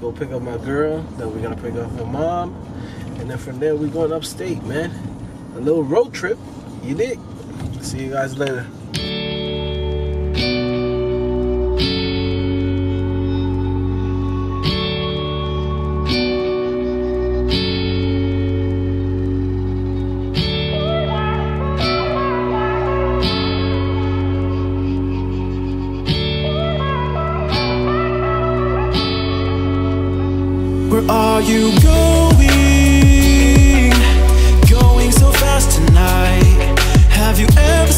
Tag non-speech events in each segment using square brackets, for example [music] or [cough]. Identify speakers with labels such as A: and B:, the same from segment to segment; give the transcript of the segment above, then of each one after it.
A: Go pick up my girl. Then we're gonna pick up her mom, and then from there we going upstate, man. A little road trip. You dig? See you guys later.
B: Where are you going? Going so fast tonight. Have you ever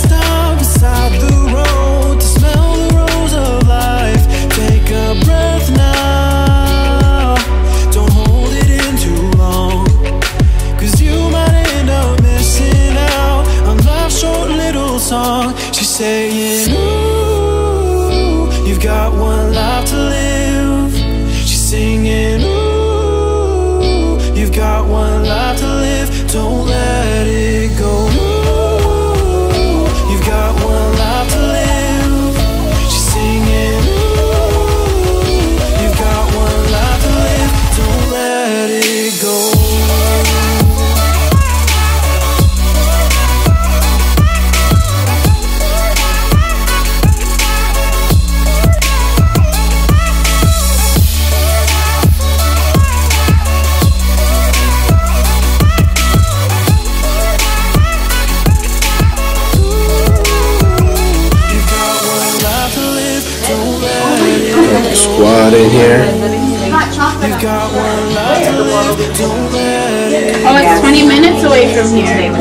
A: Squad in here.
B: You've got one life to live. Don't let it
C: Oh, it's 20 minutes away from here.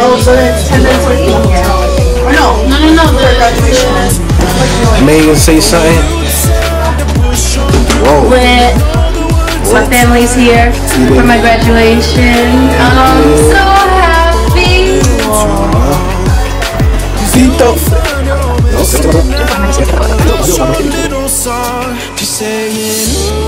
C: Oh, so it's 10 minutes away from here. No, no, no, no. The,
A: Megan say something. Whoa.
D: lit. My family's here for my graduation. I'm so happy.
A: Tito.
B: Short little song. She's saying,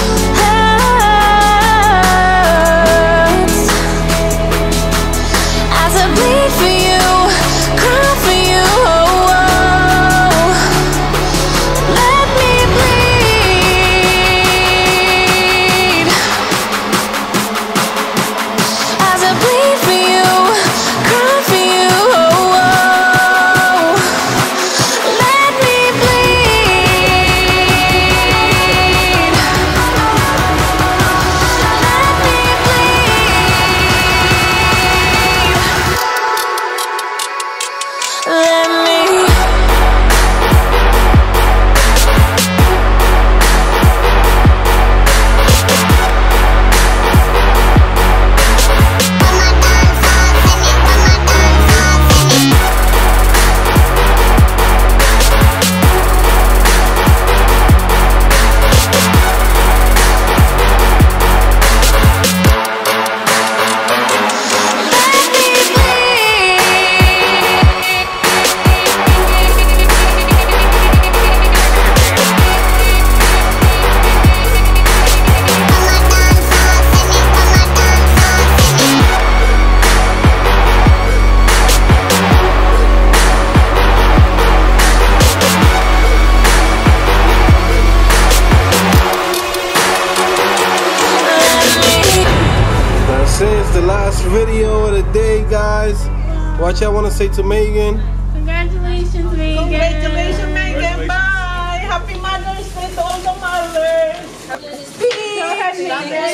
A: What y'all want to say to Megan?
D: Congratulations, Megan.
C: Congratulations, Megan. Bye. Happy Mother's Day to all the mothers.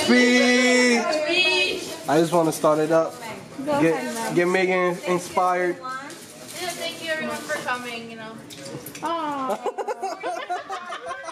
A: Speed. I just want to start it up. Get get Megan inspired.
D: Thank you everyone for coming, you know.
C: Aww. [laughs] [laughs]